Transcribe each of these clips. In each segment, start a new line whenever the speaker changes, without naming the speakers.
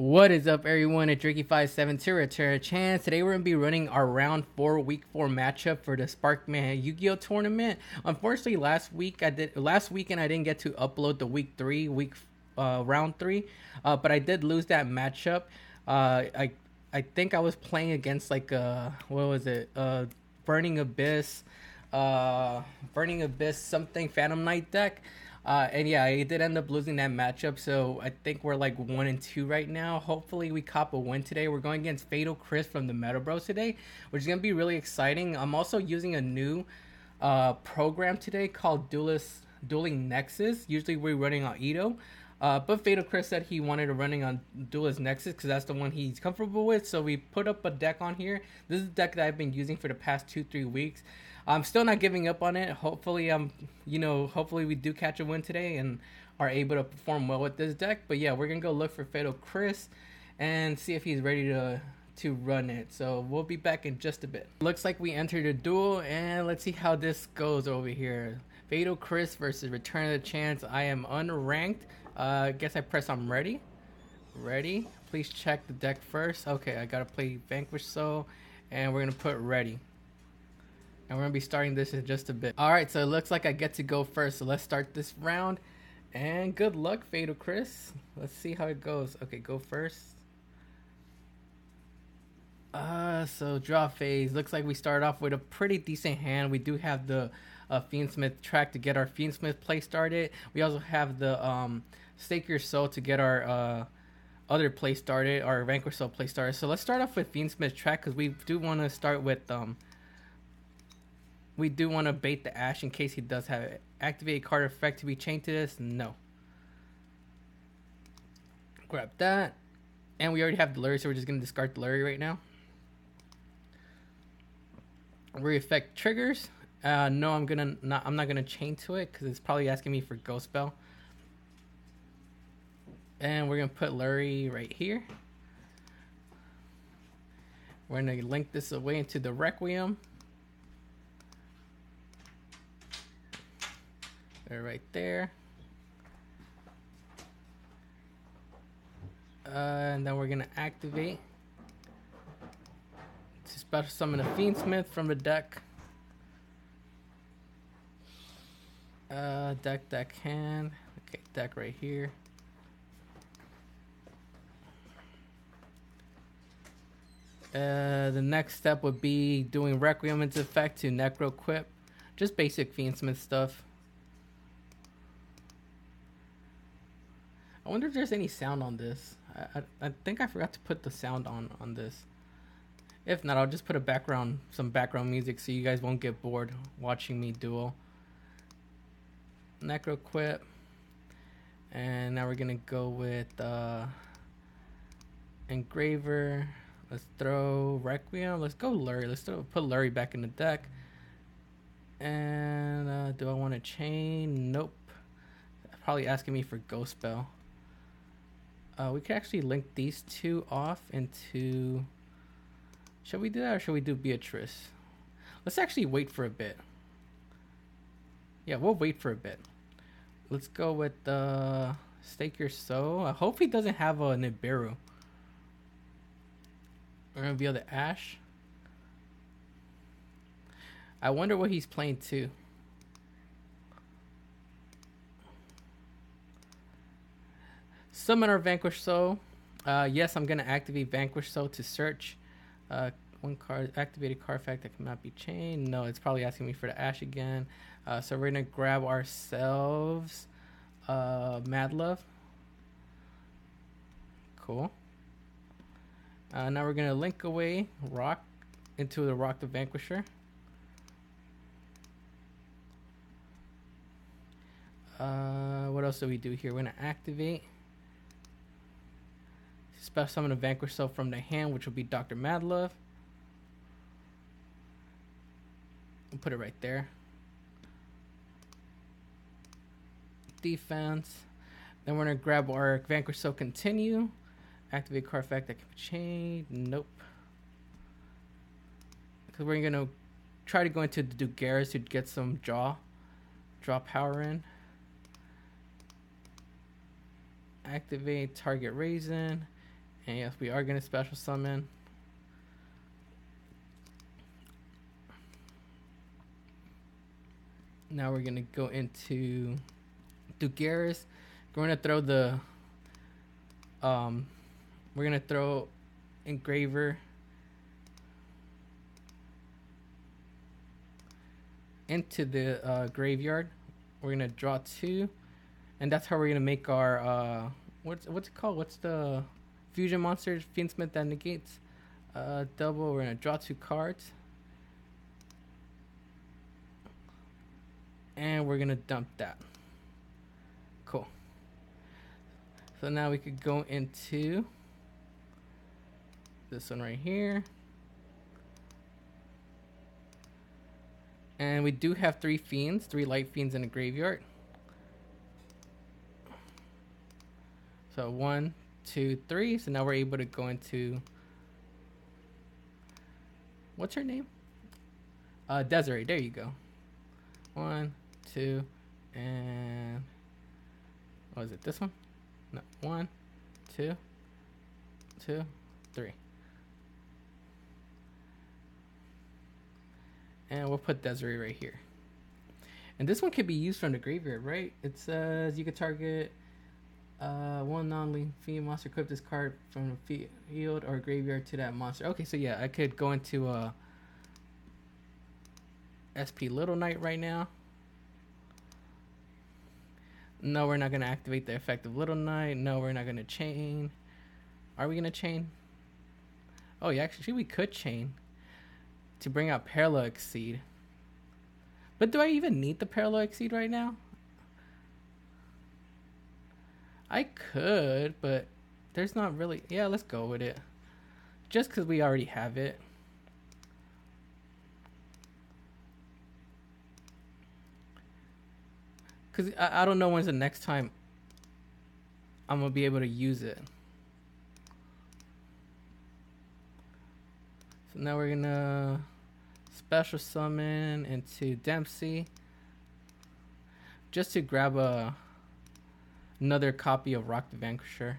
What is up, everyone? It's Ricky572 Return Chans. Today we're gonna be running our round four, week four matchup for the Sparkman Yu-Gi-Oh tournament. Unfortunately, last week I did last weekend I didn't get to upload the week three, week uh, round three, uh, but I did lose that matchup. Uh, I I think I was playing against like uh what was it? Uh, Burning Abyss, uh, Burning Abyss something Phantom Knight deck. Uh, and yeah, I did end up losing that matchup, so I think we're like one and two right now. Hopefully, we cop a win today. We're going against Fatal Chris from the MetaBros today, which is gonna be really exciting. I'm also using a new uh, program today called Duelist Dueling Nexus. Usually, we're running on Edo, uh, but Fatal Chris said he wanted to running on Duelist Nexus because that's the one he's comfortable with. So we put up a deck on here. This is a deck that I've been using for the past two three weeks. I'm still not giving up on it. Hopefully, I'm you know hopefully we do catch a win today and are able to perform well with this deck. But yeah, we're gonna go look for Fatal Chris and see if he's ready to to run it. So we'll be back in just a bit. Looks like we entered a duel and let's see how this goes over here. Fatal Chris versus Return of the Chans. I am unranked. Uh, guess I press I'm ready. Ready. Please check the deck first. Okay, I gotta play Vanquish Soul and we're gonna put ready. And we're gonna be starting this in just a bit. All right, so it looks like I get to go first. So let's start this round. And good luck, Fatal Chris. Let's see how it goes. Okay, go first. Uh, so draw phase. Looks like we start off with a pretty decent hand. We do have the uh, Fiendsmith Tract to get our Fiendsmith play started. We also have the um, Stake Your Soul to get our uh, other play started, our Vanquish Soul play started. So let's start off with Fiendsmith Tract because we do want to start with um, we do want to bait the Ash in case he does have it. Activate card effect to be chained to this? No. Grab that. And we already have the Lurrie, so we're just going to discard the Lurrie right now. Re-effect triggers. Uh, no, I'm gonna not. I'm not gonna chain to it because it's probably asking me for Ghost Spell. And we're gonna put Lurrie right here. We're gonna link this away into the Requiem. They're right there. Uh, and then we're gonna activate to special summon a Fiendsmith from the deck. Uh, deck, deck, hand. Okay, deck right here. Uh, the next step would be doing Requiem into effect to Necroquip. Just basic Fiendsmith stuff. I wonder if there's any sound on this. I, I, I think I forgot to put the sound on on this. If not, I'll just put a background, some background music so you guys won't get bored watching me duel. Necroquip. And now we're gonna go with uh, Engraver. Let's throw Requiem. Let's go Lurrie. Let's throw, put Lurrie back in the deck. And uh, do I want to chain? Nope. Probably asking me for Ghost Spell. Uh, we could actually link these two off into. Should we do that or should we do Beatrice? Let's actually wait for a bit. Yeah, we'll wait for a bit. Let's go with the uh, Stake Your Soul. I hope he doesn't have a Nibiru. We're gonna be the Ash. I wonder what he's playing too. Summon our Vanquish Soul. Uh, yes, I'm gonna activate Vanquish Soul to search. Uh, one card activated card effect that cannot be chained. No, it's probably asking me for the Ash again. Uh, so we're gonna grab ourselves uh, Mad Love. Cool. Uh, now we're gonna link away Rock into the Rock the Vanquisher. Uh, what else do we do here? We're gonna activate. Special summon a Vanquish Soul from the hand, which will be Dr. Madlove. We'll put it right there. Defense. Then we're gonna grab our Vanquish Soul continue. Activate card effect that can be changed. Nope. Because we're gonna try to go into the Dugaris to get some draw, draw power in. Activate target Razen And yes, we are gonna special summon. Now we're gonna go into Dugaris. We're gonna throw the um we're gonna throw engraver into the uh, graveyard. We're gonna draw two, and that's how we're gonna make our uh, what's what's it called? What's the fusion monsters? Fiendsmith that negates uh, double. We're gonna draw two cards, and we're gonna dump that. Cool. So now we could go into this one right here. And we do have three fiends, three light fiends in the graveyard. So one, two, three. So now we're able to go into what's her name? Uh, Desirae. There you go. One, two, and what is it? This one? No. One, two, two, three. And we'll put Desirae right here. And this one can be used from the graveyard, right? It says you could target uh, one non-lethal fiend monster, equip this card from the field or graveyard to that monster. Okay, so yeah, I could go into uh, SP Little Knight right now. No, we're not going to activate the effect of Little Knight. No, we're not going to chain. Are we going to chain? Oh, yeah, actually, we could chain to bring out Parallel Exceed. But do I even need the Parallel Exceed right now? I could, but there's not really. Yeah, let's go with it. Just because we already have it. Because I, I don't know when's the next time I'm going to be able to use it. So now we're gonna special summon into Dempsey just to grab a another copy of Rock the Vanquisher.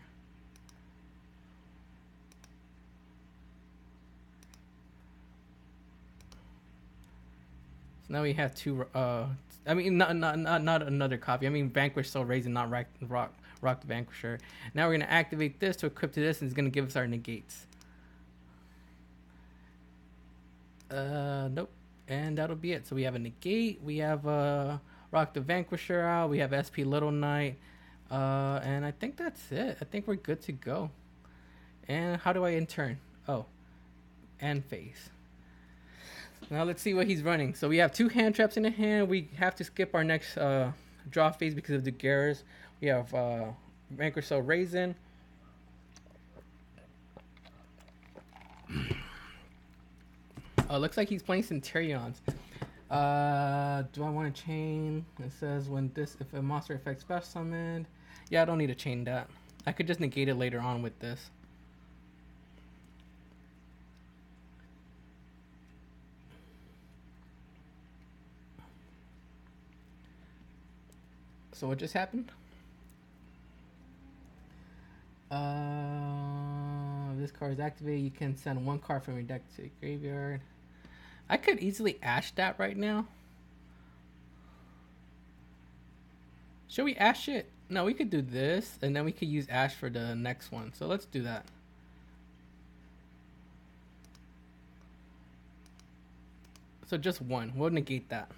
So now we have two. Uh, I mean, not not not, not another copy. I mean, Vanquish Soul Razen, not Rock Rock Rock the Vanquisher. Now we're gonna activate this to equip to this, and it's gonna give us our negates. Uh, nope. And that'll be it. So we have a negate. We have uh, Rock the Vanquisher out. We have SP Little Knight. Uh, and I think that's it. I think we're good to go. And how do I intern? Oh, and face. Now let's see what he's running. So we have two hand traps in the hand. We have to skip our next uh, draw phase because of the Garrus. We have uh, Soul Razen. Oh, looks like he's playing Centurions. Uh, do I want to chain? It says when this, if a monster effect special summoned. Yeah, I don't need to chain that. I could just negate it later on with this. So what just happened? Uh, this card is activated. You can send one card from your deck to the graveyard. I could easily ash that right now. Should we ash it? No, we could do this, and then we could use ash for the next one. So let's do that. So just one. We'll negate that.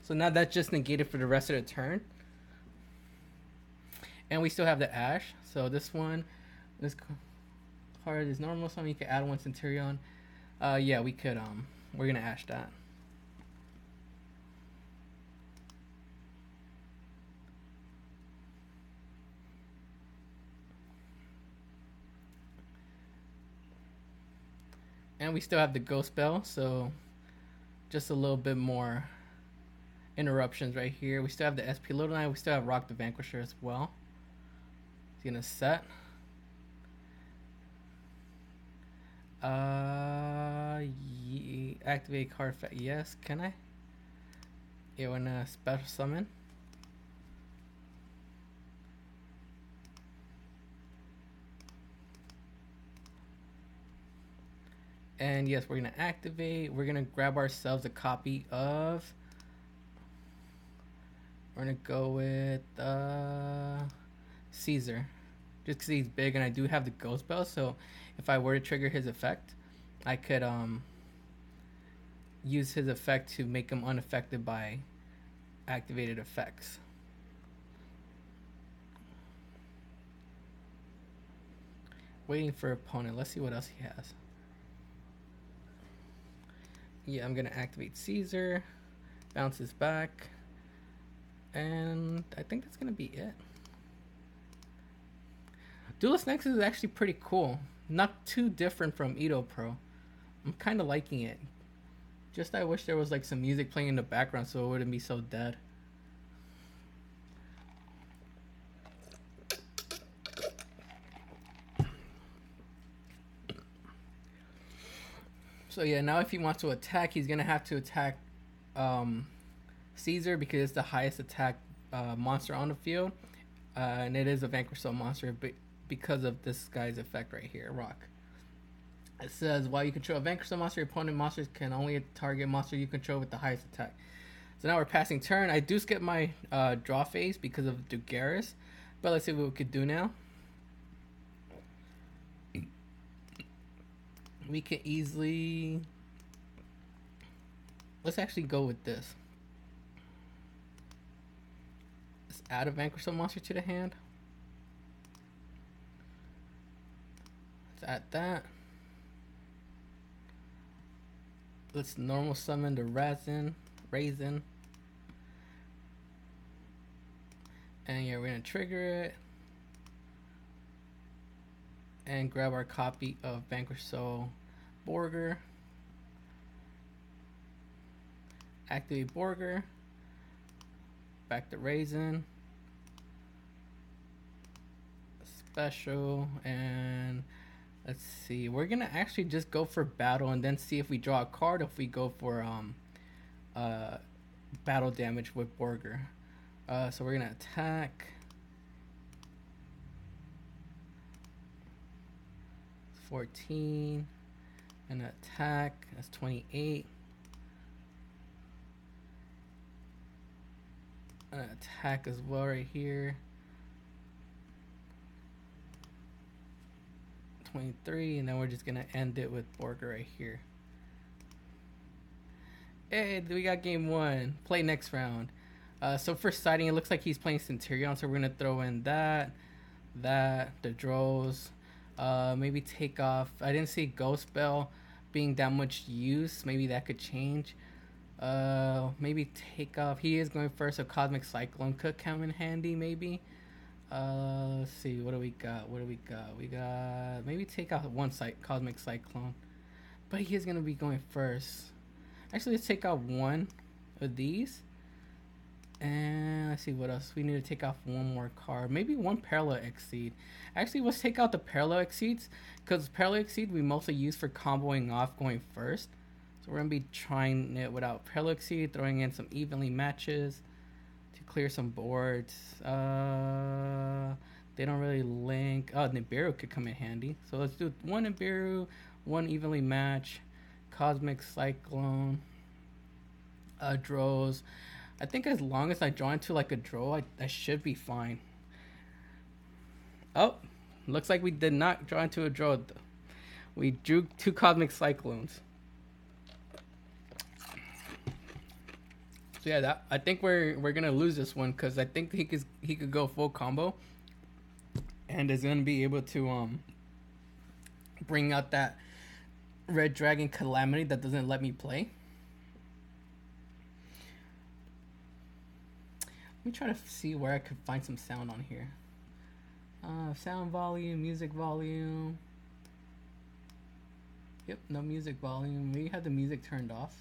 So now that's just negated for the rest of the turn. And we still have the ash. So this one, this card is normal. So we can add one Centurion. Uh, yeah, we could. Um, we're gonna ash that. And we still have the ghost spell, so just a little bit more interruptions right here. We still have the SP Little Knight. We still have Rock the Vanquisher as well. He's gonna set. Uh, ye- activate card. Yes, can I? Yeah, wanna special summon. And yes, we're gonna activate. We're gonna grab ourselves a copy of. We're gonna go with uh, Caesar, just because he's big and I do have the Ghost Belle. So if I were to trigger his effect, I could um use his effect to make him unaffected by activated effects. Waiting for opponent. Let's see what else he has. Yeah, I'm gonna activate Caesar. Bounces back. And I think that's gonna be it. Duelist Nexus is actually pretty cool. Not too different from Edo Pro. I'm kind of liking it. Just I wish there was like some music playing in the background so it wouldn't be so dead. So yeah, now if he wants to attack, he's gonna have to attack um, Caesar because it's the highest attack uh, monster on the field, uh, and it is a Vanquish Soul monster, but because of this guy's effect right here, Rock. It says while you control a Vanquish Soul monster, your opponent monsters can only target monster you control with the highest attack. So now we're passing turn. I do skip my uh, draw phase because of Dugaris, but let's see what we could do now. We can easily. Let's actually go with this. Let's add a Vanquish monster to the hand. Let's add that. Let's normal summon the Razen. Razen. And yeah, we're gonna trigger it. And grab our copy of Vanquish Soul Borger. Activate Borger. Back to Razen. Special and let's see. We're gonna actually just go for battle and then see if we draw a card. If we go for um, uh, battle damage with Borger. Uh, so we're gonna attack. 14 and attack that's 28 an attack as well right here. 23 and then we're just gonna end it with Borger right here. Hey we got game one. Play next round. Uh, so for sighting it looks like he's playing Centurion so we're gonna throw in that that the Drows uh, maybe take off. I didn't see Ghost Belle being that much use. Maybe that could change. Uh, maybe take off. He is going first. So Cosmic Cyclone could come in handy. Maybe. Uh, let's see. What do we got? What do we got? We got maybe take off one site Cosmic Cyclone, but he is gonna be going first. Actually, let's take out one of these. And let's see what else. We need to take off one more card. Maybe one Parallel Exceed. Actually, let's take out the Parallel Exceeds. Because Parallel Exceed we mostly use for comboing off going first. So we're going to be trying it without Parallel Exceed. Throwing in some evenly matches to clear some boards. Uh, they don't really link. Oh, Nibiru could come in handy. So let's do one Nibiru, one evenly match. Cosmic Cyclone. Uh, Drows. I think as long as I draw into like a draw, I, I should be fine. Oh, looks like we did not draw into a draw. We drew two Cosmic Cyclones. So yeah, that, I think we're we're gonna lose this one because I think he could he could go full combo, and is gonna be able to um bring out that Red Dragon Calamity that doesn't let me play. Let me try to see where I could find some sound on here. Uh, sound volume, music volume. Yep, no music volume. We have the music turned off.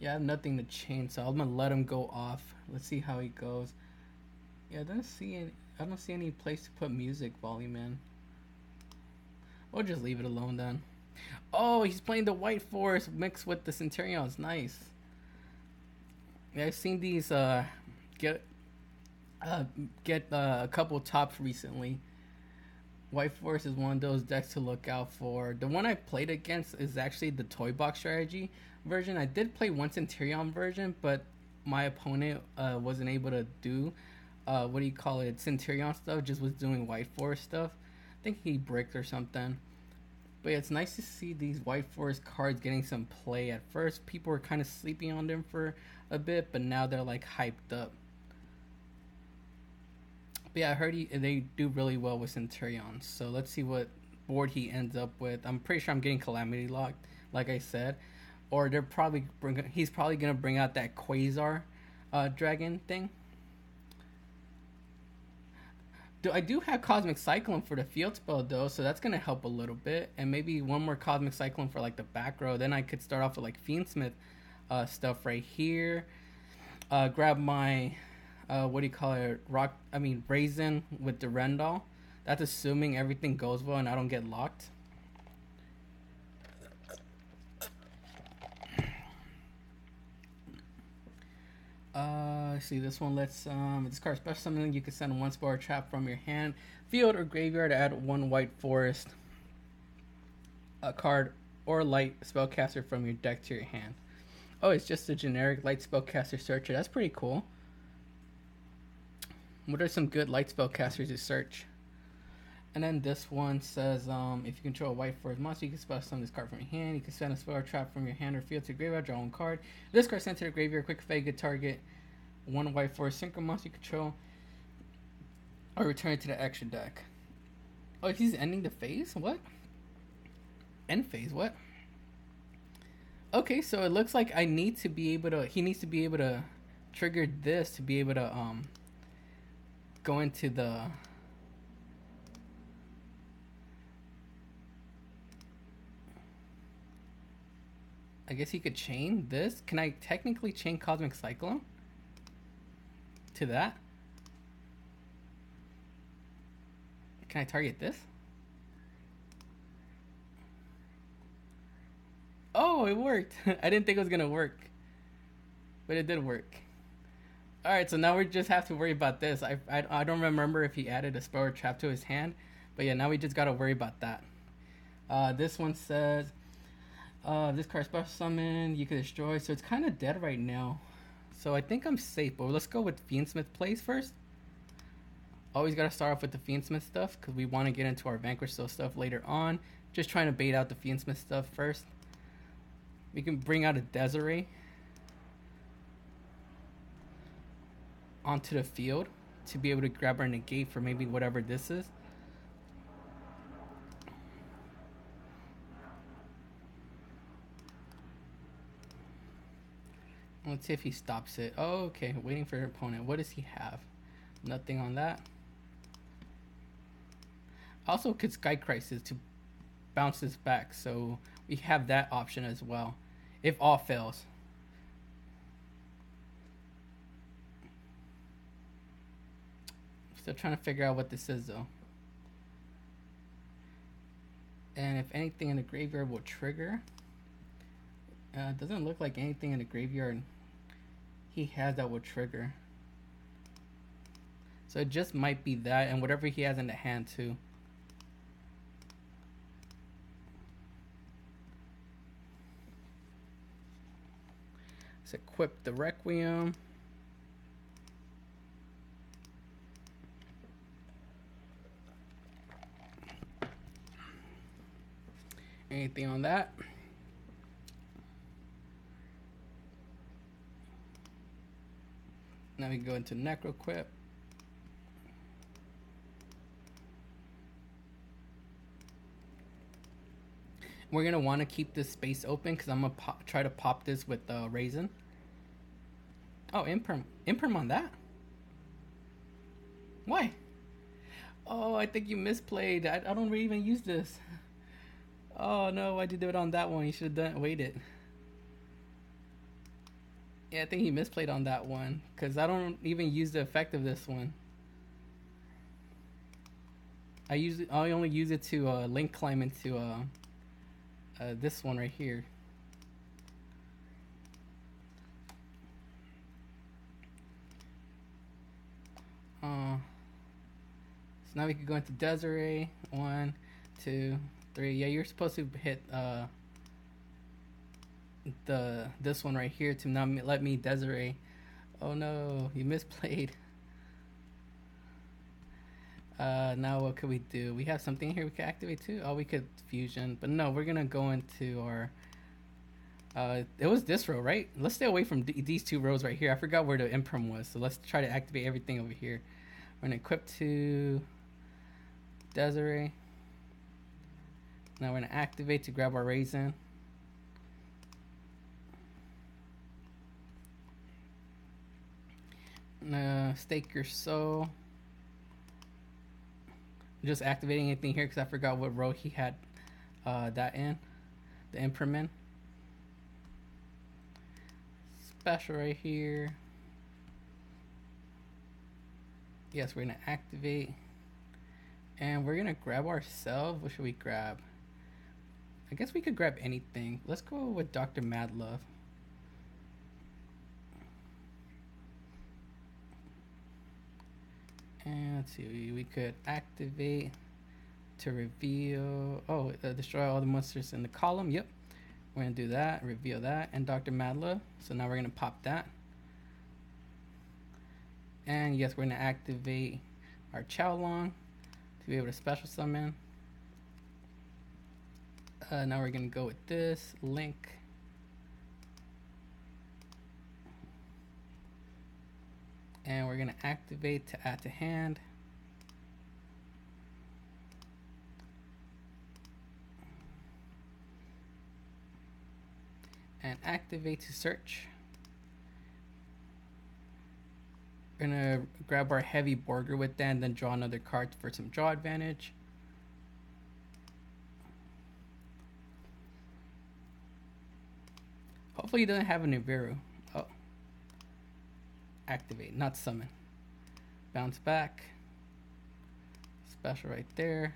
Yeah, I have nothing to change, so I'm gonna let him go off. Let's see how he goes. Yeah, I don't see any. I don't see any place to put music volume in. We'll just leave it alone then. Oh, he's playing the White Forest mixed with the Centurions. Nice. Yeah, I've seen these uh, get uh, get uh, a couple tops recently. White Forest is one of those decks to look out for. The one I played against is actually the Toy Box strategy version. I did play once in Tyrion version, but my opponent uh, wasn't able to do uh, what do you call it Centurion stuff. Just was doing White Forest stuff. I think he bricked or something. But yeah, it's nice to see these White Forest cards getting some play. At first, people were kind of sleeping on them for a bit, but now they're like hyped up. But yeah, I heard he, they do really well with Centurions. So let's see what board he ends up with. I'm pretty sure I'm getting Calamity locked, like I said, or they're probably bring, he's probably gonna bring out that Quasar uh, dragon thing. Do I do have Cosmic Cyclone for the field spell though, so that's gonna help a little bit, and maybe one more Cosmic Cyclone for like the back row. Then I could start off with like Fiendsmith uh, stuff right here. Uh, grab my uh, what do you call it? Rock. I mean, Razen with the Rendall. That's assuming everything goes well and I don't get locked. Uh, see this one. Let's um, this card special summon. You can send one spell trap from your hand, field, or graveyard to add one white forest, a card, or light spellcaster from your deck to your hand. Oh, it's just a generic light spellcaster searcher. That's pretty cool. What are some good light spellcasters to search? And then this one says, um, if you control a white forest monster, you can spell summon this card from your hand. You can send a spell or trap from your hand or field to graveyard, draw one card. This card sent to the graveyard, quick fade, good target. One white forest synchro monster you control. Or return it to the extra deck. Oh, he's ending the phase? What? End phase, what? Okay, so it looks like I need to be able to, he needs to be able to trigger this to be able to, um, go into the I guess he could chain this. Can I technically chain Cosmic Cyclone to that? Can I target this? Oh, it worked. I didn't think it was gonna work. But it did work. Alright, so now we just have to worry about this. I, I, I don't remember if he added a spell or trap to his hand. But yeah, now we just gotta worry about that. Uh, this one says uh, this card special summon, you can destroy. So it's kind of dead right now. So I think I'm safe. But let's go with Fiendsmith plays first. Always got to start off with the Fiendsmith stuff. Because we want to get into our Vanquish Soul stuff later on. Just trying to bait out the Fiendsmith stuff first. We can bring out a Desirae. Onto the field. To be able to grab her negate for maybe whatever this is. Let's see if he stops it. Oh, okay. Waiting for your opponent. What does he have? Nothing on that. Also could Sky Crisis to bounce this back. So we have that option as well. If all fails. Still trying to figure out what this is though. And if anything in the graveyard will trigger. Uh, doesn't look like anything in the graveyard he has that will trigger. So it just might be that and whatever he has in the hand too. Let's equip the Requiem. Anything on that? Now we go into Necroquip. We're going to want to keep this space open because I'm going to try to pop this with the uh, Razen. Oh, imperm. Imperm on that? Why? Oh, I think you misplayed. I, I don't really even use this. Oh no, why'd you do it on that one? You should have done waited. Yeah, I think he misplayed on that one because I don't even use the effect of this one. I use it, I only use it to uh, link climb into uh, uh, this one right here. Uh, so now we can go into Desirae. One, two, three. Yeah, you're supposed to hit uh the this one right here to not let me Desirae. Oh no, you misplayed. Uh, now what could we do? We have something here we could activate too. Oh, we could fusion, but no, we're gonna go into our. Uh, it was this row, right? Let's stay away from these two rows right here. I forgot where the imperm was, so let's try to activate everything over here. We're gonna equip to Desirae. Now we're gonna activate to grab our Razen. Uh, stake your soul. Just activating anything here because I forgot what row he had uh, that in. The imperm. Special right here. Yes, we're gonna activate. And we're gonna grab ourselves. What should we grab? I guess we could grab anything. Let's go with Dr. Madlove. And let's see, we could activate to reveal. Oh, uh, destroy all the monsters in the column. Yep. We're gonna do that, reveal that, and Dr. Madlove. So now we're gonna pop that. And yes, we're gonna activate our Chowlong to be able to special summon. Uh, now we're gonna go with this link. and we're going to activate to add to hand. And activate to search. We're to grab our heavy Borger with that and then draw another card for some draw advantage. Hopefully he doesn't have a Nibiru oh. activate, not summon. Bounce back. Special right there.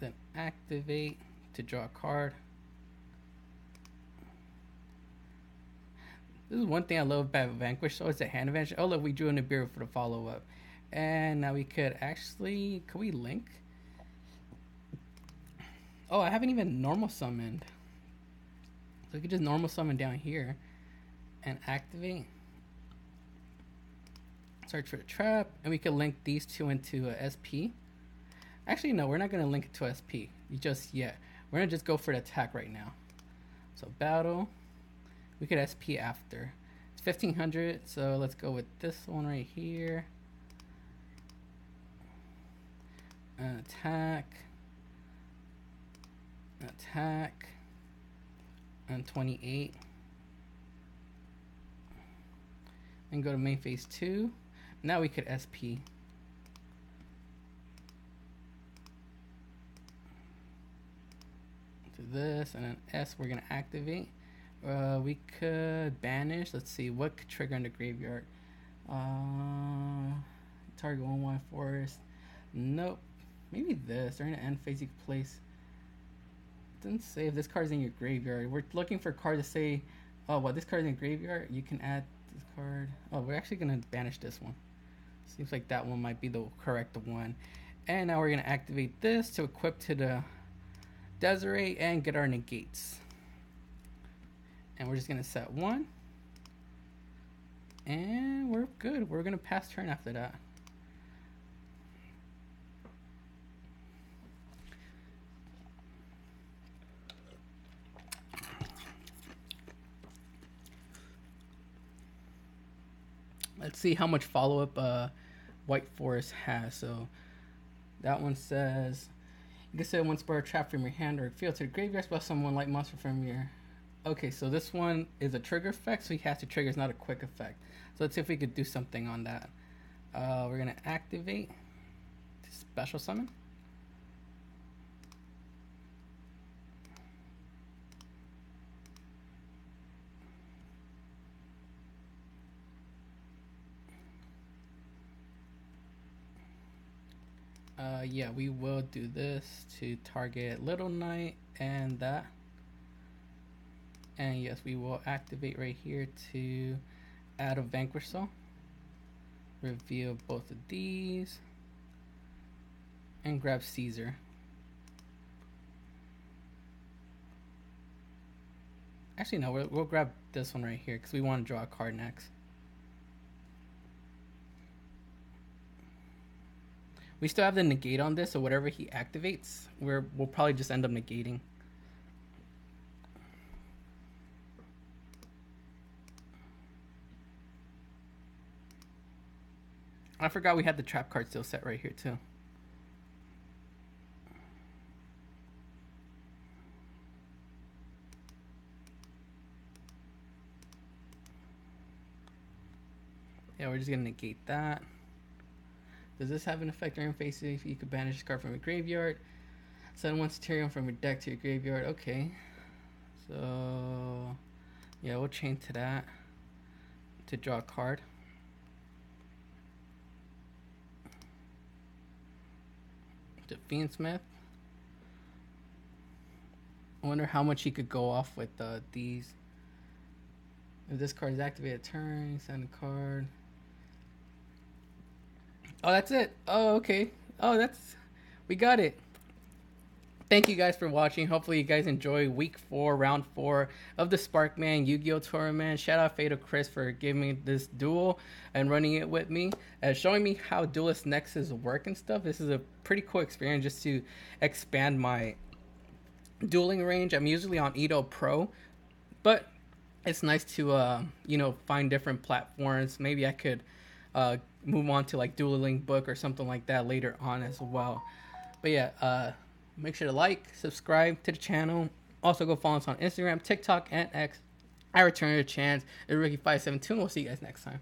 Then activate to draw a card. This is one thing I love about Vanquish. So it's a hand advantage. Oh look, we drew a Nibiru for the follow up, and now we could actually could we link? Oh, I haven't even normal summoned. So we could just normal summon down here and activate. Search for the trap, and we could link these two into a SP. Actually, no, we're not going to link it to SP just yet. We're to just go for the attack right now. So battle, we could SP after. It's 1500, so let's go with this one right here. Attack. Attack. And 28 and go to main phase 2 now we could SP to this and then S we're gonna activate. Uh, we could banish. Let's see what could trigger in the graveyard? Uh, target 1-1 forest. Nope. Maybe this. During the end phase you could place didn't say if this card's in your graveyard. We're looking for a card to say, oh, well, this card's in graveyard. You can add this card. Oh, we're actually going to banish this one. Seems like that one might be the correct one. And now we're going to activate this to equip to the Desirae and get our negates. And we're just going to set one. And we're good. We're going to pass turn after that. Let's see how much follow up uh, White Forest has. So that one says you can set one spur trap from your hand or field to the graveyard, spell someone like monster from your. Okay, so this one is a trigger effect, so he has to trigger. It's not a quick effect. So let's see if we could do something on that. Uh, we're gonna activate special summon. Uh, yeah, we will do this to target Little Knight and that. And yes, we will activate right here to add a Vanquish Soul. reveal both of these and grab Caesar. Actually, no, we'll, we'll grab this one right here because we want to draw a card next. We still have the negate on this, so whatever he activates, we're, we'll probably just end up negating. I forgot we had the trap card still set right here too. Yeah, we're just gonna negate that. Does this have an effect on face if you could banish a card from your graveyard? Send one Tirion from your deck to your graveyard. Okay. So yeah, we'll chain to that to draw a card. To Fiendsmith. I wonder how much he could go off with uh, these. If this card is activated, turn, send a card. Oh, that's it. Oh, okay. Oh, that's we got it. Thank you guys for watching. Hopefully, you guys enjoy week four, round four of the Sparkman Yu Gi Oh tournament. Shout out Fatal Chris for giving me this duel and running it with me and showing me how Duelist Nexus work and stuff. This is a pretty cool experience just to expand my dueling range. I'm usually on Edo Pro, but it's nice to uh, you know find different platforms. Maybe I could uh, move on to like dueling book or something like that later on as well. But yeah, uh, make sure to like, subscribe to the channel. Also go follow us on Instagram, TikTok, and X. I return your chance. It's Ricky572. and We'll see you guys next time.